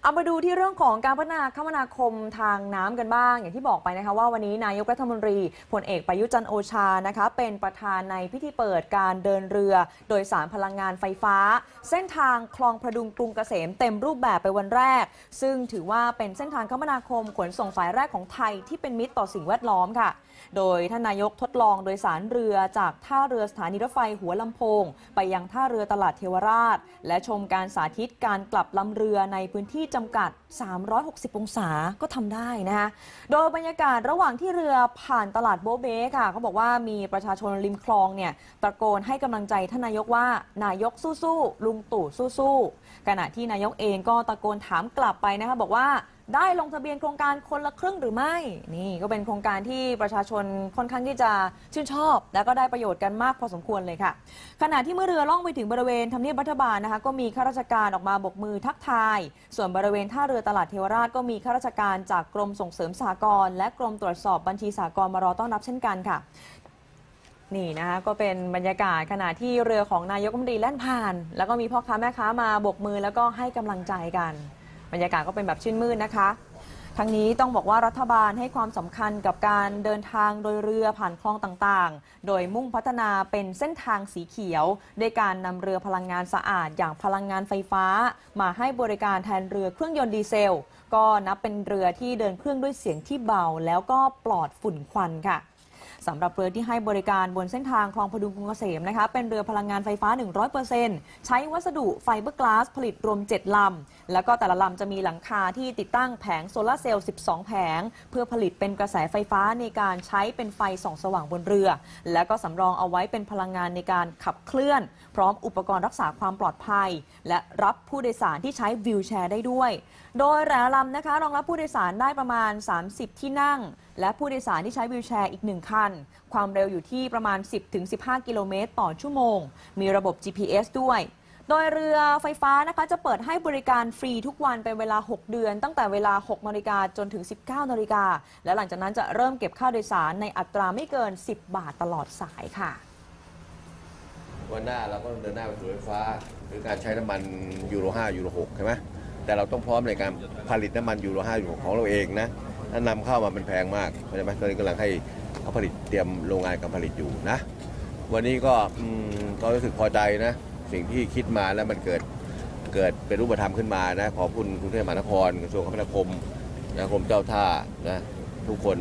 เอามาดูที่เรื่องของการพัฒนาคมนาคมทางน้ำกันบ้าง อย่างที่บอกไปนะคะว่าวันนี้นายกรัฐมนตรีพลเอกประยุจันโอชานะคะเป็นประธานในพิธีเปิดการเดินเรือ โดยสารพลังงานไฟฟ้า เส้นทางคลองพระดุงกรุงเกษมเต็มรูปแบบไปวันแรก ซึ่งถือว่าเป็นเส้นทางคมนาคมขนส่งสายแรกของไทยที่เป็นมิตรต่อสิ่งแวดล้อมค่ะ โดยท่านนายกทดลองโดยสารเรือจากท่าเรือสถานีรถไฟหัวลำโพง ไปยังท่าเรือตลาดเทวราช และชมการสาธิตการกลับลำเรือในพื้นที่จำกัด 360 องศาก็ทำได้นะคะโดยบรรยากาศระหว่างที่เรือผ่านตลาดโบเบ้ค่ะเขาบอกว่ามีประชาชนริมคลองเนี่ยตะโกนให้กำลังใจท่านนายกว่านายกสู้ๆลุงตู่สู้ๆขณะที่นายกเองก็ตะโกนถามกลับไปนะคะบอกว่าได้ลงทะเบียนโครงการคนละครึ่งหรือไม่ นี่ก็เป็นโครงการที่ประชาชนค่อนข้างที่จะชื่นชอบ แล้วก็ได้ประโยชน์กันมากพอสมควรเลยค่ะ ขณะที่เมื่อเรือล่องไปถึงบริเวณทำเนียบรัฐบาลนะคะก็มีข้าราชการออกมาบกมือทักทาย ส่วนบริเวณท่าเรือตลาดเทวราชก็มีข้าราชการจากกรมส่งเสริมสหกรณ์และกรมตรวจสอบบัญชีสหกรณ์มารอต้อนรับเช่นกันค่ะ นี่นะคะก็เป็นบรรยากาศขณะที่เรือของนายกรัฐมนตรีแล่นผ่าน แล้วก็มีพ่อค้าแม่ค้ามาบกมือแล้วก็ให้กำลังใจกัน บรรยากาศก็เป็นแบบชื่นมื่นนะคะ ทั้งนี้ต้องบอกว่ารัฐบาลให้ความสำคัญกับการเดินทางโดยเรือผ่านคลองต่างๆ โดยมุ่งพัฒนาเป็นเส้นทางสีเขียวด้วยการนำเรือพลังงานสะอาดอย่างพลังงานไฟฟ้า มาให้บริการแทนเรือเครื่องยนต์ดีเซล ก็นับเป็นเรือที่เดินเครื่องด้วยเสียงที่เบา แล้วก็ปลอดฝุ่นควันค่ะ สำหรับเรือที่ให้บริการบนเส้นทางคลองพดุงกรุงเกษมนะคะเป็นเรือพลังงานไฟฟ้า 100%ใช้วัสดุไฟเบอร์กลาสผลิตรวม 7 ลำ แล้วก็แต่ละลำจะมีหลังคาที่ติดตั้งแผงโซลาร์เซลล์ 12 แผง เพื่อผลิตเป็นกระแสไฟฟ้าในการใช้เป็นไฟส่องสว่างบนเรือ แล้วก็สำรองเอาไว้เป็นพลังงานในการขับเคลื่อน พร้อมอุปกรณ์รักษาความปลอดภัย และรับผู้โดยสารที่ใช้วิวแชร์ได้ด้วย โดยแต่ละลำนะคะรองรับผู้โดยสารได้ประมาณ 30 ที่นั่ง และผู้โดยสารที่ใช้วิวแชร์อีกหนึ่งคันความเร็วอยู่ที่ประมาณ 10-15 กิโลเมตรต่อชั่วโมง มีระบบ GPS ด้วย โดยเรือไฟฟ้านะคะจะเปิดให้บริการฟรีทุกวันเป็นเวลา 6 เดือน ตั้งแต่เวลา 6นาฬิกาจนถึง 19นาฬิกาและหลังจากนั้นจะเริ่มเก็บค่าโดยสารในอัตราไม่เกิน 10 บาทตลอดสายค่ะ วันหน้าเราก็เดินหน้าไปสู่ไฟฟ้าหรือการใช้น้ำมันยูโร5ยูโร6ใช่ไหมแต่เราต้องพร้อมในการผลิตน้ำมันยูโร5ยูโร6ของเราเองนะถ้านำเข้ามามันแพงมากเข้าใจไหมตอนนี้กำลังให้ เขาผลิตเตรียมโรงงานการผลิตอยู่นะ วันนี้ก็ก็รู้สึกพอใจนะ สิ่งที่คิดมาแล้วมันเกิดเกิดเป็นรูปธรรมขึ้นมานะขอบคุณกรุงเทพมหานครกระทรวงคมนาคมนะกรมเจ้าท่านะทุกคน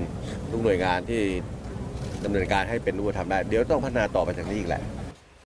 ทุกหน่วยงานที่ดำเนินการให้เป็นรูปธรรมได้ เดี๋ยวต้องพัฒนาต่อไปจากนี้อีกแหละ